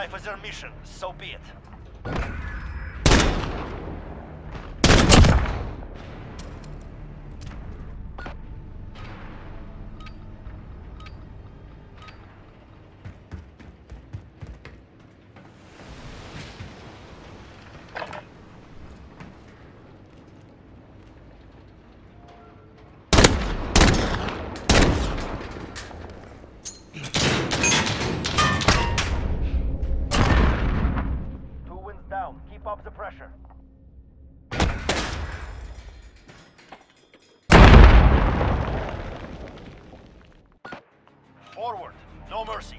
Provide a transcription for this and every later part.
life is their mission, so be it. Down. Keep up the pressure. Forward. No mercy.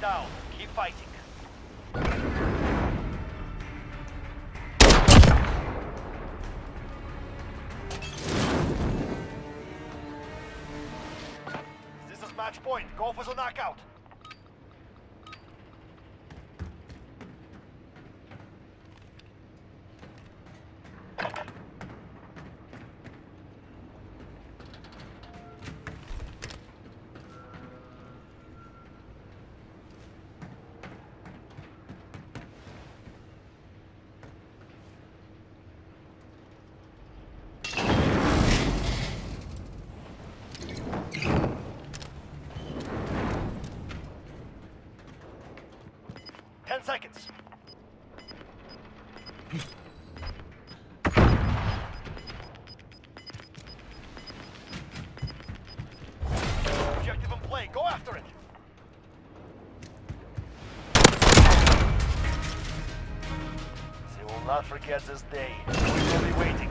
Down. Keep fighting. This is match point. Go for the knockout. Seconds. Objective in play. Go after it. They will not forget this day. We will be waiting.